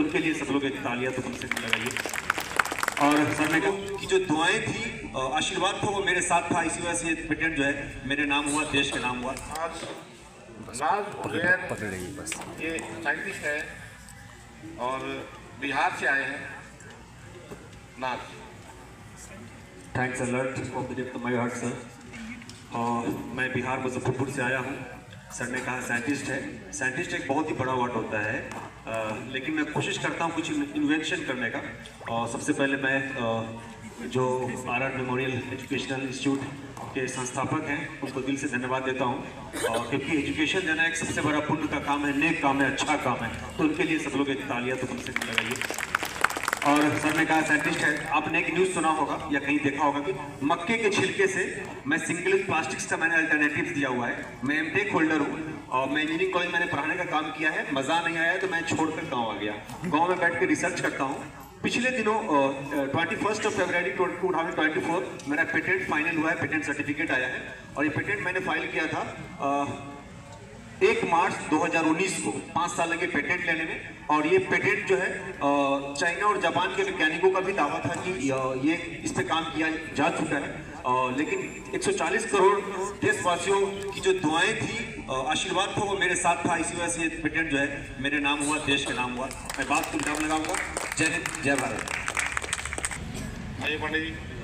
तो उनके लिए सब लोग एक तालियाँ तो कम से कम लगाइए। और सर ने कहा कि जो दुआएँ थी आशीर्वाद था वो मेरे साथ था इसी वजह से ये पेटेंट जो है मेरे नाम हुआ देश के नाम हुआ। आज नाज उजैर ये साइंटिस्ट है और बिहार से आए हैं Naaz thanks alert for the my heart sir और मैं बिहार मुजफ्फरपुर से आया हूँ। सर ने कहा साइंटिस्ट है। साइंटिस्ट एक बहुत ही बड़ा वर्ड होता है। अ, लेकिन मैं कोशिश करता हूँ कुछ इन्वेंशन करने का। और सबसे पहले मैं जो R R memorial educational institute के संस्थापक हैं उनको दिल से धन्यवाद देता हूँ। और क्योंकि एजुकेशन देना एक सबसे बड़ा पुण्य का काम है नेक काम है अच्छा काम है। तो उनके लिए सब लोग एक तालियाँ तो कम से कम लगाइए। और सर ने कहा, साइंटिस्ट है, आपने एक न्यूज़ सुना होगा या कहीं देखा होगा कि मक्के के छिलके से मैं सिंगल प्लास्टिक्स का मैंने अल्टरनेटिव दिया हुआ है। मैं एम टेक होल्डर हूँ और मैं इंजीनियरिंग कॉलेज मैंने पढ़ाने का काम किया है, मज़ा नहीं आया तो मैं छोड़कर गाँव आ गया। गाँव में बैठ कर रिसर्च करता हूँ। पिछले दिनों twenty first of February two thousand twenty four मेरा पेटेंट फाइनल हुआ है पेटेंट सर्टिफिकेट आया है और ये पेटेंट मैंने फ़ाइल किया था। एक मार्च 2019 को, पाँच साल लगे पेटेंट लेने में, और ये पेटेंट जो है चाइना और जापान के वैज्ञानिकों का भी दावा था कि ये इस पे काम किया जा चुका है। लेकिन 140 करोड़ देशवासियों की जो दुआएँ थी आशीर्वाद था, वो मेरे साथ था, इसी वजह से ये पेटेंट जो है, मेरे नाम हुआ, देश के नाम हुआ। मैं बात को लगाऊँगा। जय हिंद, जय भारत। जी।